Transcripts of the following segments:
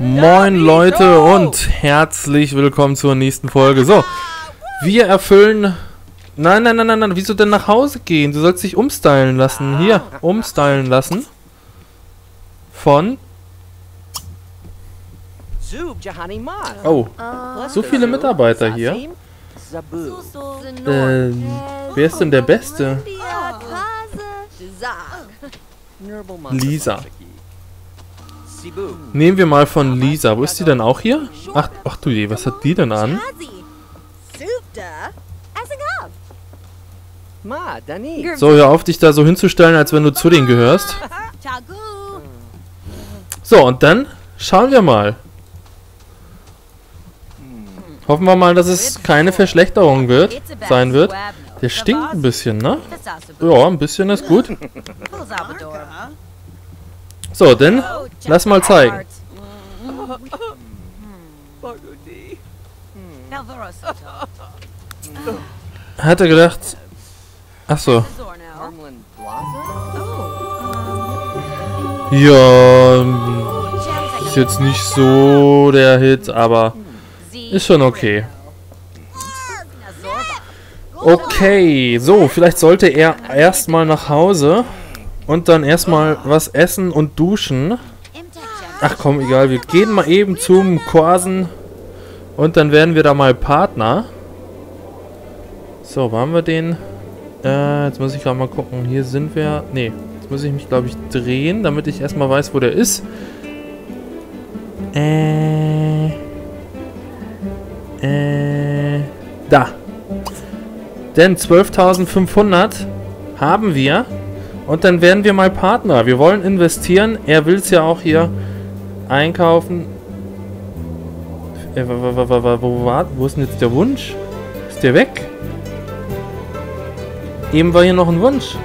Moin Leute und herzlich willkommen zur nächsten Folge. So, wir erfüllen... Nein, nein, nein, nein, nein, wieso denn nach Hause gehen? Du sollst dich umstylen lassen. Hier, umstylen lassen. Von... Oh, so viele Mitarbeiter hier. Ähm, wer ist denn der Beste? Lisa. Nehmen wir mal von Lisa. Wo ist die denn auch hier? Ach, ach du je, was hat die denn an? So, hör auf, dich da so hinzustellen, als wenn du zu denen gehörst. So, und dann schauen wir mal. Hoffen wir mal, dass es keine Verschlechterung wird, sein wird. Der stinkt ein bisschen, ne? Ja, ein bisschen ist gut. So, denn lass mal zeigen. Hat er gedacht... Achso. Ja, ist jetzt nicht so der Hit, aber ist schon okay. Okay, so, vielleicht sollte er erstmal nach Hause und dann erstmal was essen und duschen. Ach komm, egal, wir gehen mal eben zum Korsen und dann werden wir da mal Partner. So, waren wir den? Äh, jetzt muss ich gerade mal gucken. Hier sind wir. Nee, jetzt muss ich mich, glaube ich, drehen, damit ich erstmal weiß, wo der ist. Äh. Äh. Da. Denn 12.500 haben wir. Und dann werden wir mal Partner. Wir wollen investieren. Er will es ja auch hier einkaufen. Äh, wo, wo ist denn jetzt der Wunsch? Ist der weg? Eben war hier noch ein Wunsch.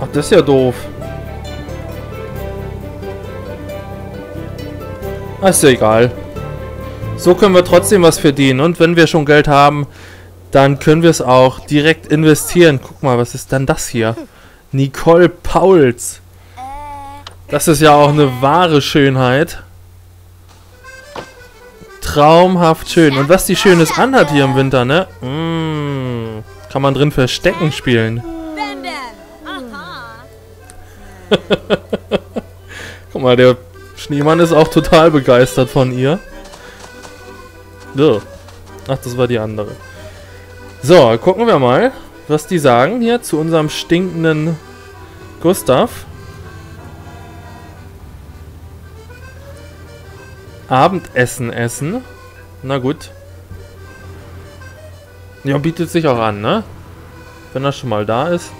Ach, das ist ja doof. Ist ja egal. So können wir trotzdem was verdienen. Und wenn wir schon Geld haben, dann können wir es auch direkt investieren. Guck mal, was ist denn das hier? Nicole Pauls. Das ist ja auch eine wahre Schönheit. Traumhaft schön. Und was die Schönes anhat hier im Winter, ne? Mmh, kann man drin Verstecken spielen. Guck mal, der Schneemann ist auch total begeistert von ihr. Ach, das war die andere. So, gucken wir mal, was die sagen hier zu unserem stinkenden Gustav. Abendessen essen. Na gut. Ja, bietet sich auch an, ne? Wenn er schon mal da ist.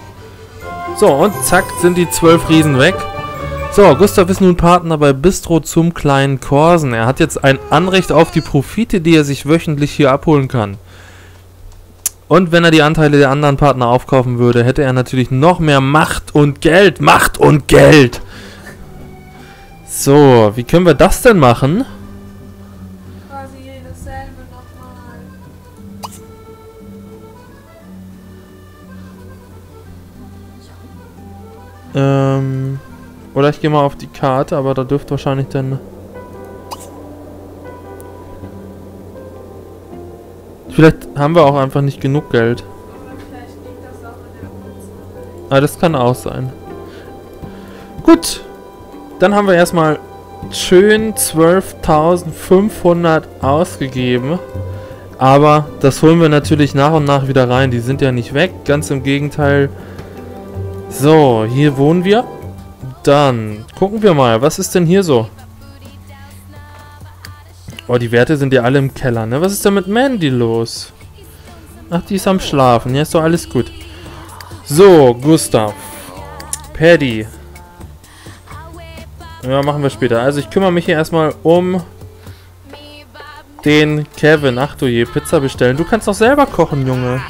So, und zack, sind die zwölf Riesen weg. So, Gustav ist nun Partner bei Bistro zum kleinen Korsen. Er hat jetzt ein Anrecht auf die Profite, die er sich wöchentlich hier abholen kann. Und wenn er die Anteile der anderen Partner aufkaufen würde, hätte er natürlich noch mehr Macht und Geld. Macht und Geld! So, wie können wir das denn machen? Ähm... Oder ich gehe mal auf die Karte, aber da dürfte wahrscheinlich dann... Vielleicht haben wir auch einfach nicht genug Geld. Ah, das kann auch sein. Gut. Dann haben wir erstmal schön 12.500 ausgegeben. Aber das holen wir natürlich nach und nach wieder rein. Die sind ja nicht weg. Ganz im Gegenteil. So, hier wohnen wir. Dann gucken wir mal, was ist denn hier so? Oh, die Werte sind ja alle im Keller, ne? Was ist denn mit Mandy los? Ach, die ist am Schlafen. Ja, ist doch alles gut. So, Gustav. Paddy. Ja, machen wir später. Also ich kümmere mich hier erstmal um den Kevin. Ach du je, Pizza bestellen. Du kannst doch selber kochen, Junge.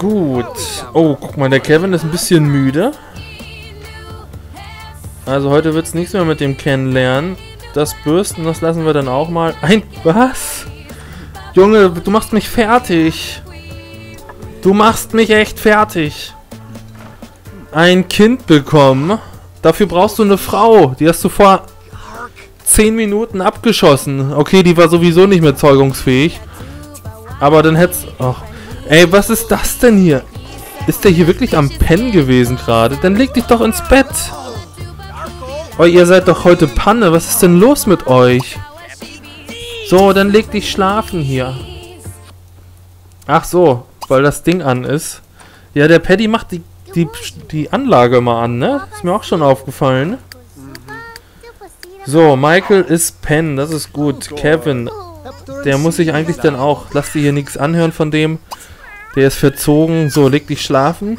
Gut. Oh, guck mal, der Kevin ist ein bisschen müde. Also heute wird es nichts mehr mit dem Kennenlernen. Das Bürsten, das lassen wir dann auch mal. Ein... Was? Junge, du machst mich fertig. Du machst mich echt fertig. Ein Kind bekommen. Dafür brauchst du eine Frau. Die hast du vor 10 Minuten abgeschossen. Okay, die war sowieso nicht mehr zeugungsfähig. Aber dann hättest... Ach. Ey, was ist das denn hier? Ist der hier wirklich am Pennen gewesen gerade? Dann leg dich doch ins Bett. Oh, ihr seid doch heute Panne. Was ist denn los mit euch? So, dann leg dich schlafen hier. Ach so, weil das Ding an ist. Ja, der Paddy macht die, die, die Anlage immer an, ne? Ist mir auch schon aufgefallen. So, Michael ist Pen, das ist gut. Kevin, der muss sich eigentlich dann auch... Lass dir hier nichts anhören von dem. Der ist verzogen. So, leg dich schlafen.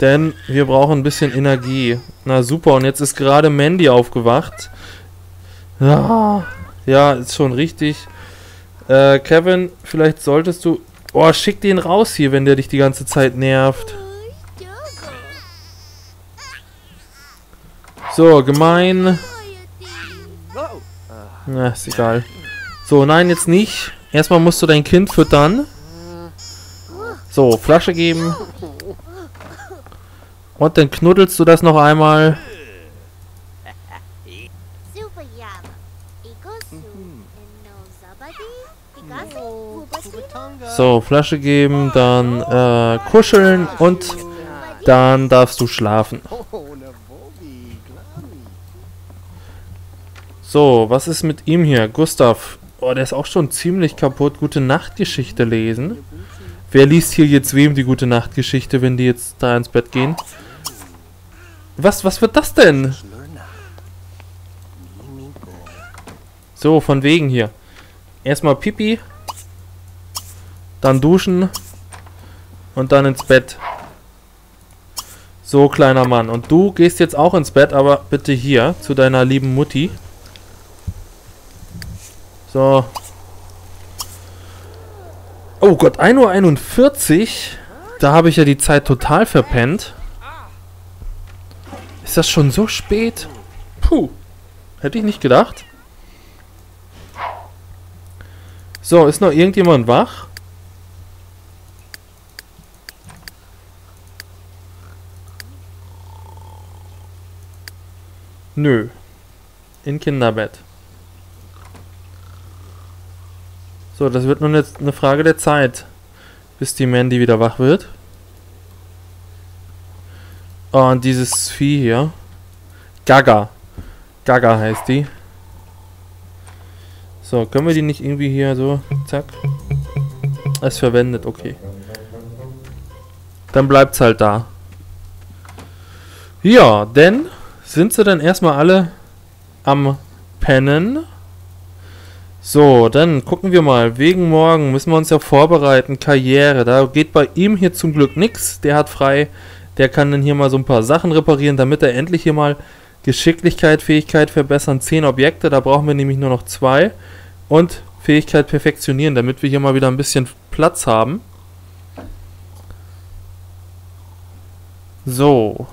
Denn wir brauchen ein bisschen Energie. Na super, und jetzt ist gerade Mandy aufgewacht. Ja, ja, ist schon richtig. Äh, Kevin, vielleicht solltest du... Oh, schick den raus hier, wenn der dich die ganze Zeit nervt. So, gemein. Na, ist egal. So, nein, jetzt nicht. Erstmal musst du dein Kind füttern. So, Flasche geben. Und dann knuddelst du das noch einmal. So, Flasche geben, dann äh, kuscheln und dann darfst du schlafen. So, was ist mit ihm hier? Gustav. Oh, der ist auch schon ziemlich kaputt. Gute Nachtgeschichte lesen. Wer liest hier jetzt wem die gute Nachtgeschichte, wenn die jetzt da ins Bett gehen? Was, was wird das denn? So, von wegen hier. Erstmal Pipi. Dann duschen. Und dann ins Bett. So, kleiner Mann. Und du gehst jetzt auch ins Bett, aber bitte hier, zu deiner lieben Mutti. So, Oh Gott, 1.41 Uhr. Da habe ich ja die Zeit total verpennt. Ist das schon so spät? Puh. Hätte ich nicht gedacht. So, ist noch irgendjemand wach? Nö. In Kinderbett. So, das wird nun jetzt eine Frage der Zeit, bis die Mandy wieder wach wird. Und dieses Vieh hier. Gaga. Gaga heißt die. So, können wir die nicht irgendwie hier so, zack. Es verwendet, okay. Dann bleibt's halt da. Ja, denn sind sie dann erstmal alle am Pennen. So, dann gucken wir mal. Wegen morgen müssen wir uns ja vorbereiten. Karriere. Da geht bei ihm hier zum Glück nichts. Der hat frei. Der kann dann hier mal so ein paar Sachen reparieren, damit er endlich hier mal Geschicklichkeit, Fähigkeit verbessern. 10 Objekte. Da brauchen wir nämlich nur noch zwei. Und Fähigkeit perfektionieren, damit wir hier mal wieder ein bisschen Platz haben. So.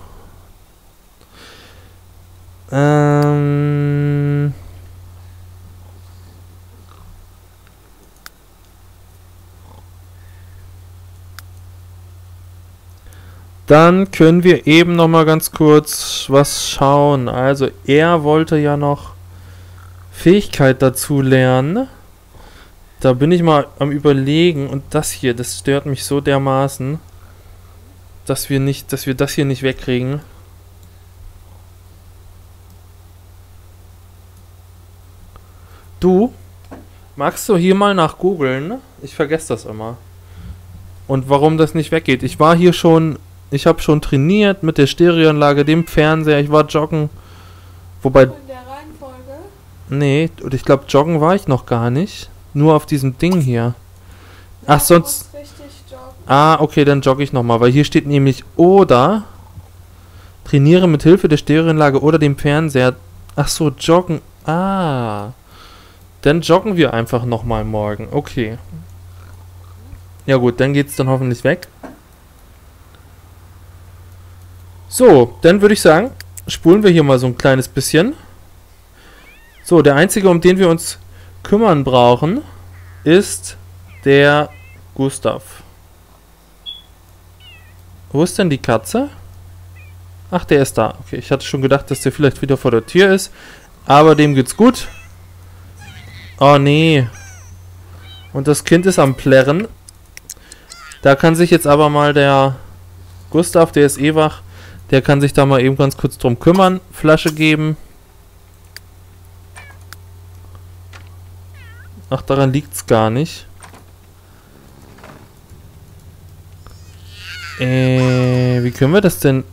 Ähm... Dann können wir eben noch mal ganz kurz was schauen. Also er wollte ja noch Fähigkeit dazu lernen. Da bin ich mal am überlegen und das hier, das stört mich so dermaßen, dass wir nicht, dass wir das hier nicht wegkriegen. Du, magst du hier mal nach googeln? Ich vergesse das immer. Und warum das nicht weggeht. Ich war hier schon ich habe schon trainiert mit der Stereoanlage, dem Fernseher. Ich war joggen. Wobei. In der Reihenfolge? Nee, und ich glaube, joggen war ich noch gar nicht. Nur auf diesem Ding hier. Ach, sonst. Ah, okay, dann jogge ich nochmal, weil hier steht nämlich oder trainiere mit Hilfe der Stereoanlage oder dem Fernseher. Ach so, joggen. Ah. Dann joggen wir einfach nochmal morgen. Okay. Ja gut, dann geht's dann hoffentlich weg. So, dann würde ich sagen, spulen wir hier mal so ein kleines bisschen. So, der einzige, um den wir uns kümmern brauchen, ist der Gustav. Wo ist denn die Katze? Ach, der ist da. Okay, ich hatte schon gedacht, dass der vielleicht wieder vor der Tür ist. Aber dem geht's gut. Oh, nee. Und das Kind ist am Plärren. Da kann sich jetzt aber mal der Gustav, der ist eh wach, der kann sich da mal eben ganz kurz drum kümmern. Flasche geben. Ach, daran liegt's gar nicht. Äh, wie können wir das denn?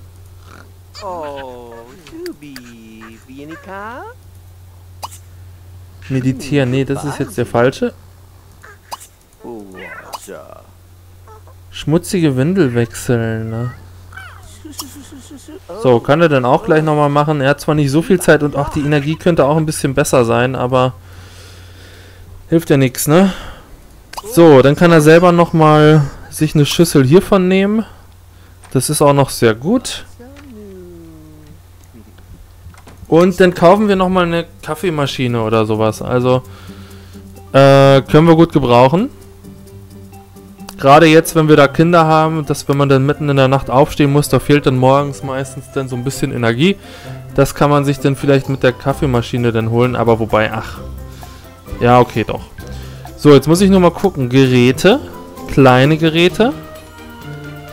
Meditieren. Nee, das ist jetzt der falsche. Schmutzige Windel wechseln, ne? So, kann er dann auch gleich nochmal machen. Er hat zwar nicht so viel Zeit und auch die Energie könnte auch ein bisschen besser sein, aber hilft ja nichts, ne? So, dann kann er selber nochmal sich eine Schüssel hiervon nehmen. Das ist auch noch sehr gut. Und dann kaufen wir nochmal eine Kaffeemaschine oder sowas. Also, äh, können wir gut gebrauchen. Gerade jetzt, wenn wir da Kinder haben, dass wenn man dann mitten in der Nacht aufstehen muss, da fehlt dann morgens meistens dann so ein bisschen Energie. Das kann man sich dann vielleicht mit der Kaffeemaschine dann holen, aber wobei, ach. Ja, okay, doch. So, jetzt muss ich nur mal gucken. Geräte. Kleine Geräte.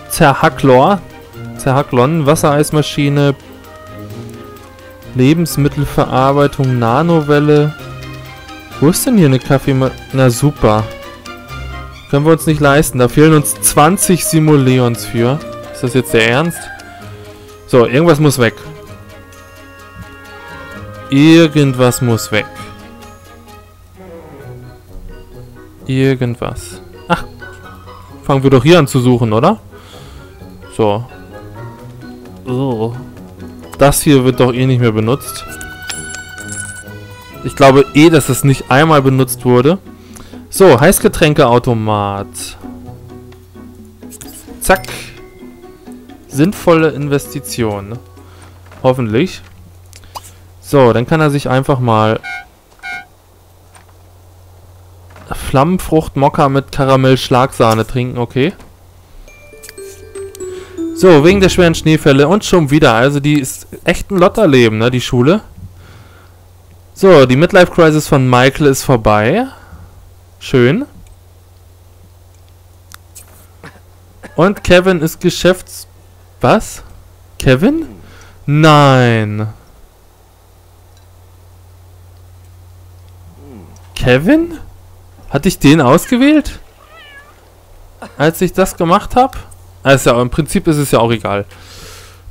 Zerhacklor. Zerhacklon. Wassereismaschine. Lebensmittelverarbeitung. Nanowelle. Wo ist denn hier eine Kaffeemaschine? Na super. Können wir uns nicht leisten. Da fehlen uns 20 Simoleons für. Ist das jetzt der Ernst? So, irgendwas muss weg. Irgendwas muss weg. Irgendwas. Ach, fangen wir doch hier an zu suchen, oder? So. Oh. Das hier wird doch eh nicht mehr benutzt. Ich glaube eh, dass es nicht einmal benutzt wurde. So, Heißgetränkeautomat. Zack. Sinnvolle Investition. Hoffentlich. So, dann kann er sich einfach mal Flammenfrucht Mokka mit Karamell-Schlagsahne trinken, okay. So, wegen der schweren Schneefälle und schon wieder. Also die ist echt ein Lotterleben, ne, die Schule. So, die Midlife Crisis von Michael ist vorbei. Schön. Und Kevin ist Geschäfts... Was? Kevin? Nein. Kevin? Hatte ich den ausgewählt? Als ich das gemacht habe? Also im Prinzip ist es ja auch egal.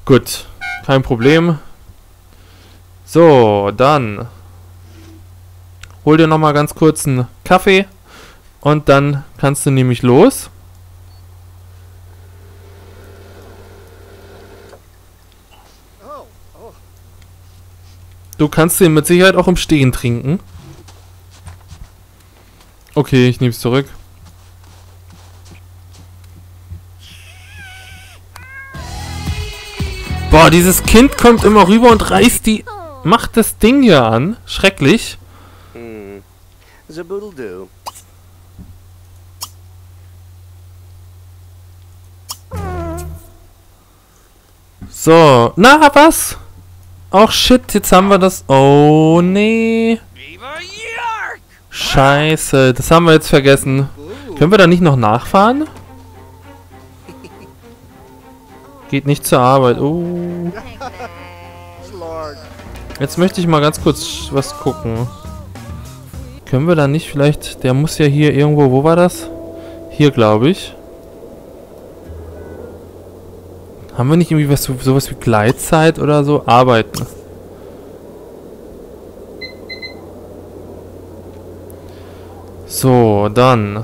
Gut, kein Problem. So, dann hol dir nochmal ganz kurz einen Kaffee. Und dann kannst du nämlich los. Du kannst den mit Sicherheit auch im Stehen trinken. Okay, ich nehme es zurück. Boah, dieses Kind kommt immer rüber und reißt die... Macht das Ding hier an. Schrecklich. Hmm. So, na, was? Ach, shit, jetzt haben wir das... Oh, nee. Scheiße, das haben wir jetzt vergessen. Können wir da nicht noch nachfahren? Geht nicht zur Arbeit. Oh. Jetzt möchte ich mal ganz kurz was gucken. Können wir da nicht vielleicht... Der muss ja hier irgendwo... Wo war das? Hier, glaube ich. Haben wir nicht irgendwie was, sowas wie Gleitzeit oder so? Arbeiten. So, dann.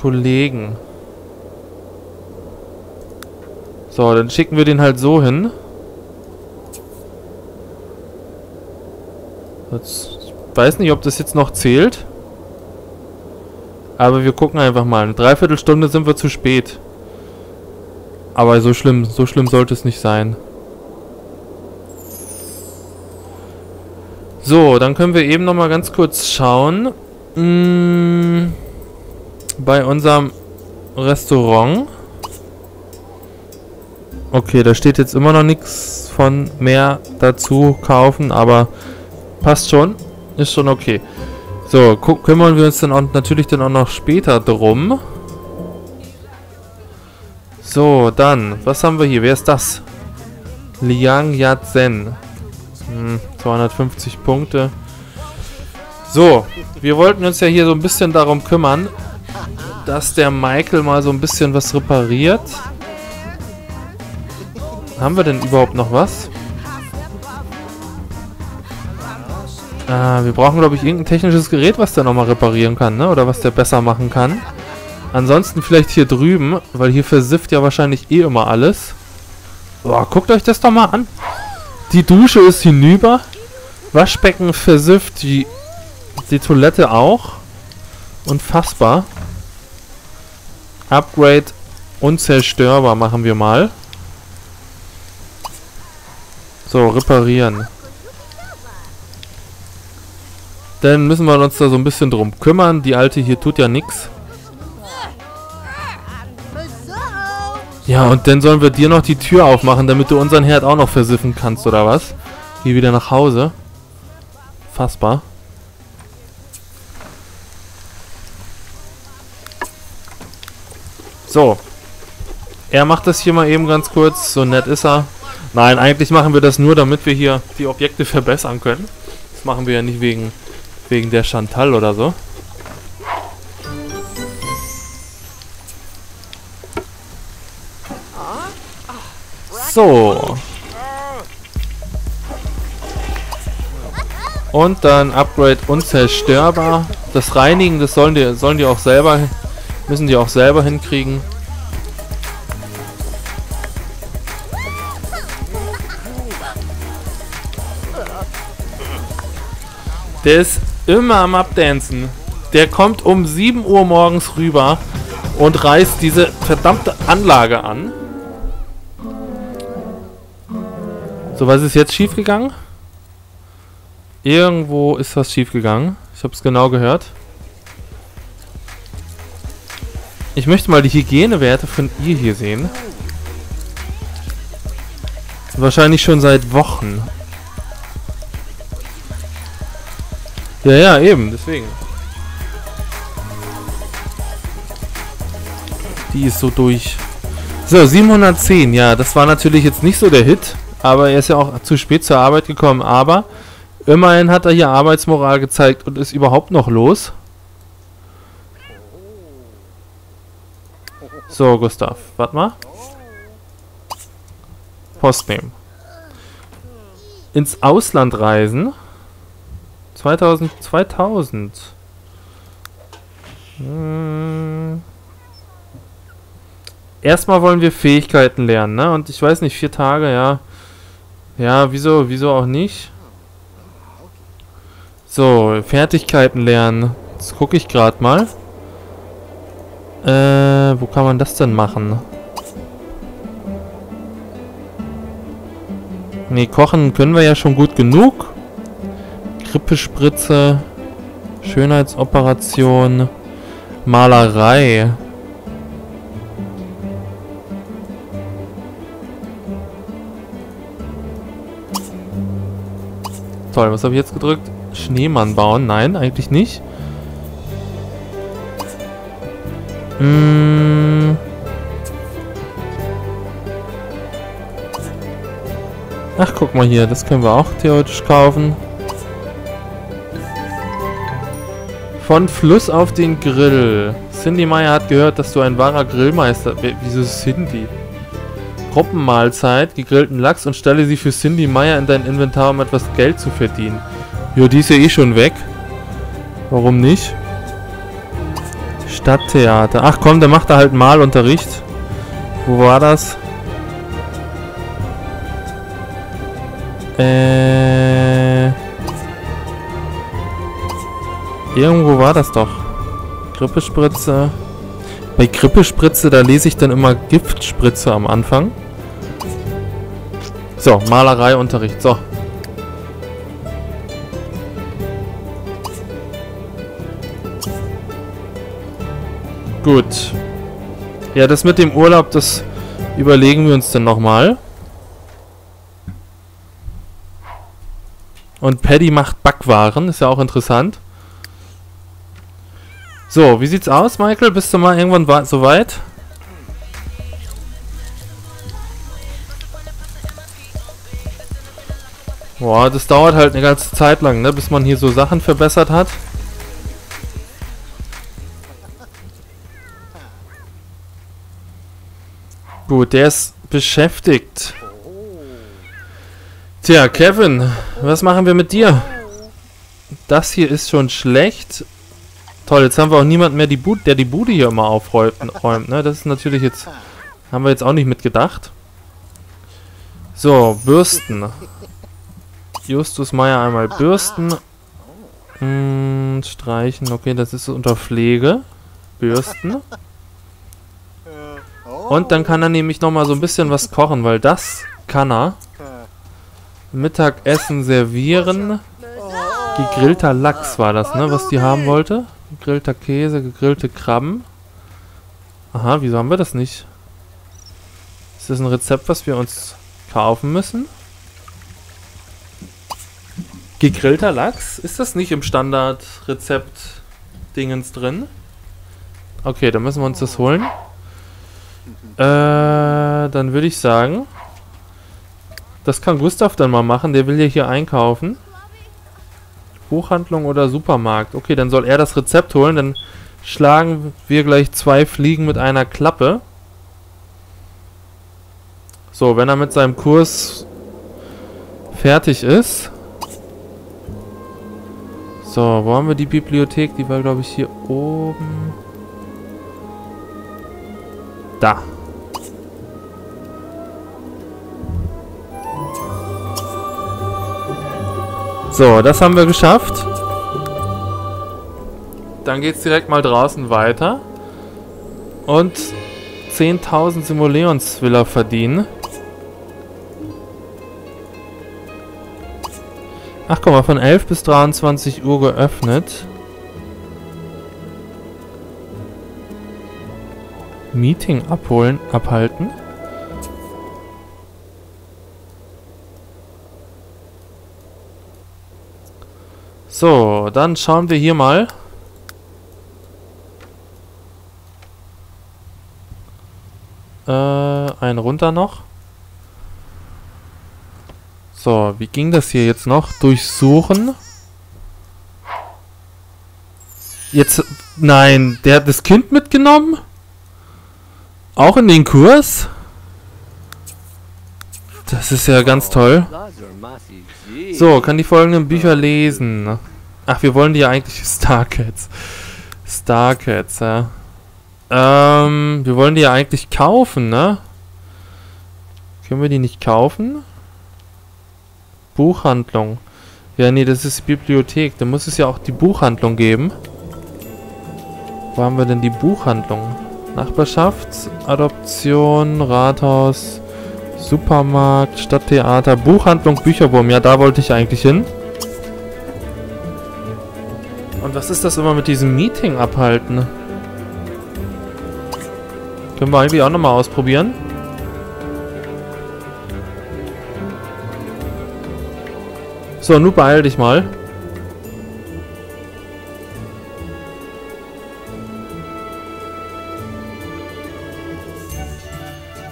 Kollegen. So, dann schicken wir den halt so hin. Jetzt, ich weiß nicht, ob das jetzt noch zählt. Aber wir gucken einfach mal. Eine Dreiviertelstunde sind wir zu spät. Aber so schlimm, so schlimm sollte es nicht sein. So, dann können wir eben noch mal ganz kurz schauen. Mm, bei unserem Restaurant. Okay, da steht jetzt immer noch nichts von mehr dazu kaufen, aber passt schon. Ist schon okay. So, kümmern wir uns dann auch natürlich dann auch noch später drum. So, dann, was haben wir hier? Wer ist das? Liang Yat-sen. Hm, 250 Punkte. So, wir wollten uns ja hier so ein bisschen darum kümmern, dass der Michael mal so ein bisschen was repariert. Haben wir denn überhaupt noch was? Ah, wir brauchen, glaube ich, irgendein technisches Gerät, was der nochmal reparieren kann, ne? Oder was der besser machen kann. Ansonsten vielleicht hier drüben, weil hier versifft ja wahrscheinlich eh immer alles. Boah, guckt euch das doch mal an. Die Dusche ist hinüber. Waschbecken versifft, die, die Toilette auch. Unfassbar. Upgrade unzerstörbar machen wir mal. So, reparieren. Dann müssen wir uns da so ein bisschen drum kümmern. Die alte hier tut ja nichts. Ja, und dann sollen wir dir noch die Tür aufmachen, damit du unseren Herd auch noch versiffen kannst, oder was? Geh wieder nach Hause. Fassbar. So. Er macht das hier mal eben ganz kurz. So nett ist er. Nein, eigentlich machen wir das nur, damit wir hier die Objekte verbessern können. Das machen wir ja nicht wegen, wegen der Chantal oder so. So. Und dann Upgrade unzerstörbar. Das Reinigen, das sollen die, sollen die auch selber, müssen die auch selber hinkriegen. Der ist immer am Abdancen. Der kommt um 7 Uhr morgens rüber und reißt diese verdammte Anlage an. So, was ist jetzt schiefgegangen? Irgendwo ist was schiefgegangen. Ich habe es genau gehört. Ich möchte mal die Hygienewerte von ihr hier sehen. Wahrscheinlich schon seit Wochen. Ja, ja, eben, deswegen. Die ist so durch. So, 710, ja, das war natürlich jetzt nicht so der Hit. Aber er ist ja auch zu spät zur Arbeit gekommen. Aber immerhin hat er hier Arbeitsmoral gezeigt und ist überhaupt noch los. So, Gustav, warte mal. Post nehmen. Ins Ausland reisen. 2000, 2000. Hm. Erstmal wollen wir Fähigkeiten lernen, ne? Und ich weiß nicht, vier Tage, ja. Ja, wieso, wieso auch nicht? So, Fertigkeiten lernen. Das gucke ich gerade mal. Äh, wo kann man das denn machen? Ne, kochen können wir ja schon gut genug. Grippespritze. Schönheitsoperation. Malerei. Toll, was habe ich jetzt gedrückt? Schneemann bauen? Nein, eigentlich nicht. Mmh. Ach, guck mal hier, das können wir auch theoretisch kaufen. Von Fluss auf den Grill. Cindy Meyer hat gehört, dass du ein wahrer Grillmeister... Wieso Cindy? Gruppenmahlzeit, gegrillten Lachs und stelle sie für Cindy Meyer in dein Inventar, um etwas Geld zu verdienen. Jo, die ist ja eh schon weg. Warum nicht? Stadttheater. Ach komm, der macht da halt Malunterricht. Wo war das? Äh... Irgendwo war das doch. Grippespritze. Bei Grippespritze, da lese ich dann immer Giftspritze am Anfang. So, Malereiunterricht. So. Gut. Ja, das mit dem Urlaub, das überlegen wir uns dann nochmal. Und Paddy macht Backwaren, ist ja auch interessant. So, wie sieht's aus, Michael? Bist du mal irgendwann soweit? Boah, das dauert halt eine ganze Zeit lang, ne, bis man hier so Sachen verbessert hat. Gut, der ist beschäftigt. Tja, Kevin, was machen wir mit dir? Das hier ist schon schlecht. Toll, jetzt haben wir auch niemanden mehr, die Bude, der die Bude hier immer aufräumt. Räumt, ne? Das ist natürlich jetzt... Haben wir jetzt auch nicht mitgedacht. So, Bürsten. Justus Meier einmal bürsten. Hm, streichen, okay, das ist unter Pflege. Bürsten. Und dann kann er nämlich nochmal so ein bisschen was kochen, weil das kann er. Mittagessen servieren. Gegrillter Lachs war das, ne, was die haben wollte. Gegrillter Käse, gegrillte Krabben. Aha, wieso haben wir das nicht? Ist das ein Rezept, was wir uns kaufen müssen? Gegrillter Lachs? Ist das nicht im Standardrezept-Dingens drin? Okay, dann müssen wir uns das holen. Äh, dann würde ich sagen, das kann Gustav dann mal machen. Der will ja hier einkaufen. Buchhandlung oder Supermarkt. Okay, dann soll er das Rezept holen. Dann schlagen wir gleich zwei Fliegen mit einer Klappe. So, wenn er mit seinem Kurs fertig ist, so, wo haben wir die Bibliothek? Die war, glaube ich, hier oben. Da. So, das haben wir geschafft. Dann geht es direkt mal draußen weiter. Und 10.000 Simoleons will er verdienen. Ach guck mal, von 11 bis 23 Uhr geöffnet. Meeting abholen, abhalten. So, dann schauen wir hier mal. Äh, ein runter noch. So, wie ging das hier jetzt noch? Durchsuchen. Jetzt, nein, der hat das Kind mitgenommen? Auch in den Kurs? Das ist ja ganz toll. So, kann die folgenden Bücher lesen. Ach, wir wollen die ja eigentlich Starcats. Starcats, ja. Ähm, wir wollen die ja eigentlich kaufen, ne? Können wir die nicht kaufen? Buchhandlung. Ja, nee, das ist die Bibliothek. Da muss es ja auch die Buchhandlung geben. Wo haben wir denn die Buchhandlung? Nachbarschaft, Adoption, Rathaus, Supermarkt, Stadttheater, Buchhandlung, Bücherwurm. Ja, da wollte ich eigentlich hin. Und was ist das immer mit diesem Meeting abhalten? Können wir eigentlich auch nochmal ausprobieren. So, nur beeil dich mal.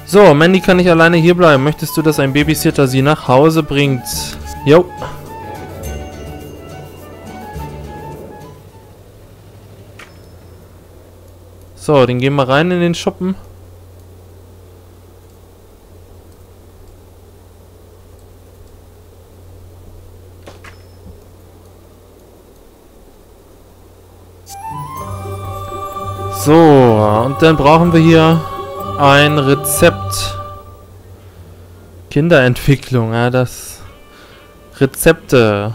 So, Mandy kann nicht alleine hier bleiben. Möchtest du, dass ein Babysitter sie nach Hause bringt? Jo. So, dann gehen wir rein in den Schuppen. So, und dann brauchen wir hier ein Rezept. Kinderentwicklung, ja, das Rezepte.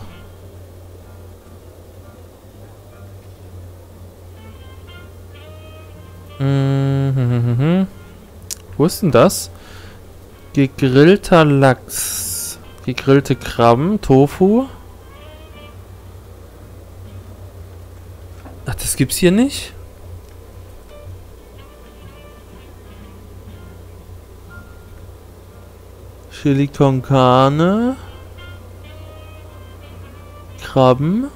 Mhm. Wo ist denn das? Gegrillter Lachs. Gegrillte Krabben, Tofu. gibt's hier nicht? Chili con carne. Krabben.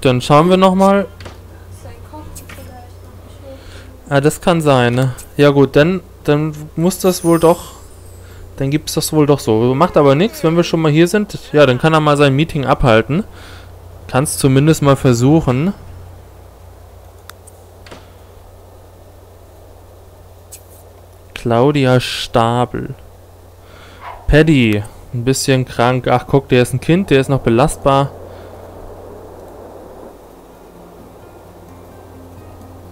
Dann schauen wir nochmal. Ja, ah, das kann sein. Ne? Ja gut, dann, dann muss das wohl doch dann gibt es das wohl doch so. Macht aber nichts, wenn wir schon mal hier sind. Ja, dann kann er mal sein Meeting abhalten. Kannst zumindest mal versuchen. Claudia Stabel. Paddy. Ein bisschen krank. Ach, guck, der ist ein Kind, der ist noch belastbar.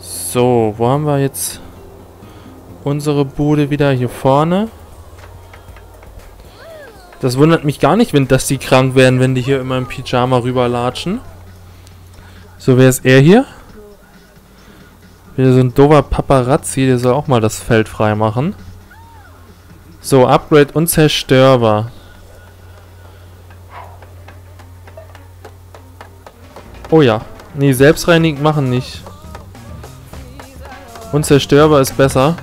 So, wo haben wir jetzt unsere Bude wieder? Hier vorne. Das wundert mich gar nicht, wenn dass die krank werden, wenn die hier immer im Pyjama rüberlatschen. So, wer ist er hier? Wieder so ein dober Paparazzi, der soll auch mal das Feld freimachen. So, Upgrade unzerstörbar. Oh ja. Nee, selbstreinigend machen nicht. Unzerstörbar ist besser.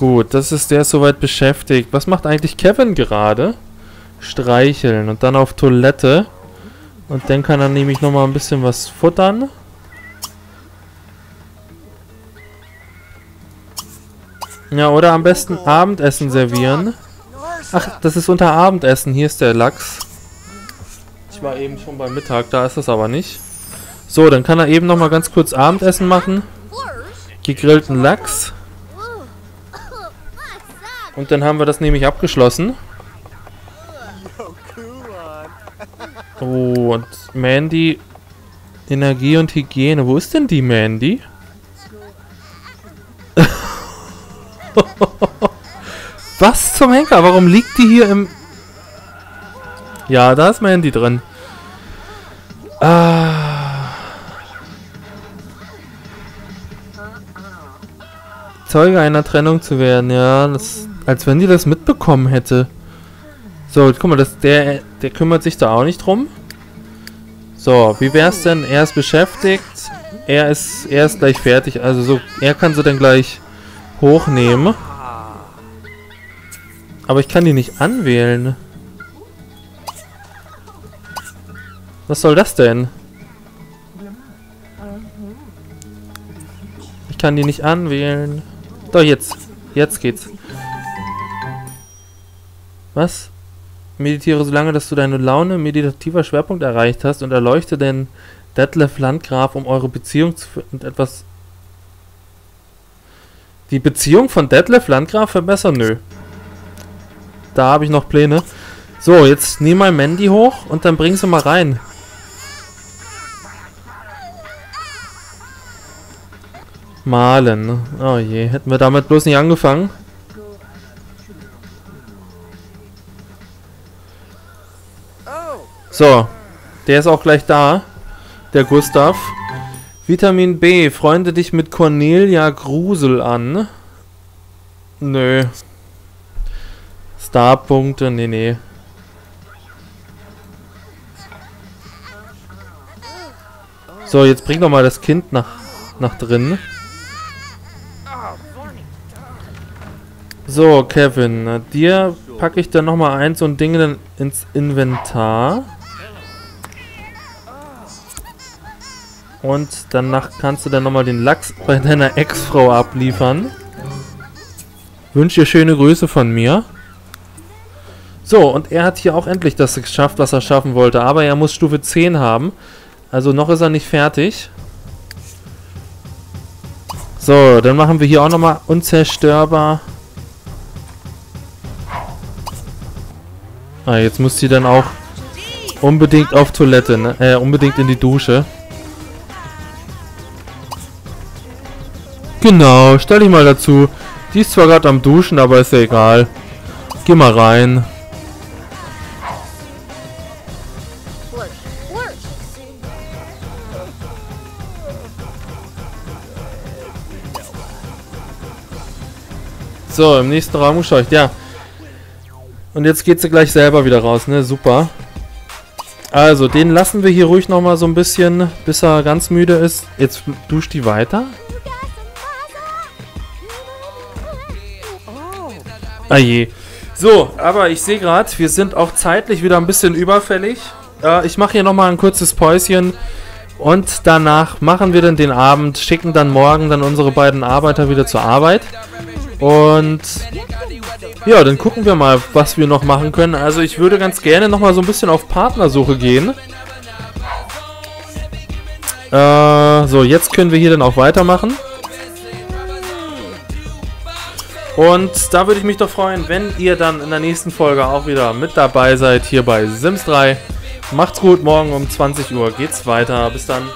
Gut, das ist der soweit beschäftigt. Was macht eigentlich Kevin gerade? Streicheln und dann auf Toilette. Und dann kann er nämlich nochmal ein bisschen was futtern. Ja, oder am besten Abendessen servieren. Ach, das ist unter Abendessen. Hier ist der Lachs. Ich war eben schon beim Mittag, da ist es aber nicht. So, dann kann er eben nochmal ganz kurz Abendessen machen. Gegrillten Lachs. Und dann haben wir das nämlich abgeschlossen. Oh, und Mandy. Energie und Hygiene. Wo ist denn die Mandy? Was zum Henker? Warum liegt die hier im... Ja, da ist Mandy drin. Ah. Zeuge einer Trennung zu werden, ja. Das, als wenn die das mitbekommen hätte. So, guck mal, das, der, der kümmert sich da auch nicht drum. So, wie wär's denn? Er ist beschäftigt. Er ist, er ist gleich fertig. Also so, er kann sie dann gleich hochnehmen. Aber ich kann die nicht anwählen. Was soll das denn? Ich kann die nicht anwählen. Doch, jetzt. Jetzt geht's. Was? Meditiere so lange, dass du deine Laune meditativer Schwerpunkt erreicht hast und erleuchte den Detlef Landgraf, um eure Beziehung zu und etwas... Die Beziehung von Detlef Landgraf verbessern? Nö. Da habe ich noch Pläne. So, jetzt nimm mal Mandy hoch und dann bring sie mal rein. Malen. Oh je, hätten wir damit bloß nicht angefangen. So, der ist auch gleich da. Der Gustav. Vitamin B. Freunde dich mit Cornelia Grusel an. Nö. Starpunkte. Nee, nee. So, jetzt bring doch mal das Kind nach, nach drin. So, Kevin, dir packe ich dann nochmal ein so ein Ding dann ins Inventar. Und danach kannst du dann nochmal den Lachs bei deiner Ex-Frau abliefern. Wünsche dir schöne Grüße von mir. So, und er hat hier auch endlich das geschafft, was er schaffen wollte. Aber er muss Stufe 10 haben. Also noch ist er nicht fertig. So, dann machen wir hier auch nochmal unzerstörbar. Ah, jetzt muss sie dann auch unbedingt auf Toilette, ne? Äh, unbedingt in die Dusche. Genau, stell dich mal dazu. Die ist zwar gerade am Duschen, aber ist ja egal. Geh mal rein. So, im nächsten Raum geschaut, ja. Und jetzt geht sie gleich selber wieder raus, ne? Super. Also, den lassen wir hier ruhig nochmal so ein bisschen, bis er ganz müde ist. Jetzt duscht die weiter. Ah je. So, aber ich sehe gerade, wir sind auch zeitlich wieder ein bisschen überfällig. Äh, ich mache hier nochmal ein kurzes Päuschen. Und danach machen wir dann den Abend, schicken dann morgen dann unsere beiden Arbeiter wieder zur Arbeit. Und ja, dann gucken wir mal, was wir noch machen können. Also ich würde ganz gerne nochmal so ein bisschen auf Partnersuche gehen. Äh, so, jetzt können wir hier dann auch weitermachen. Und da würde ich mich doch freuen, wenn ihr dann in der nächsten Folge auch wieder mit dabei seid, hier bei Sims 3. Macht's gut, morgen um 20 Uhr geht's weiter. Bis dann.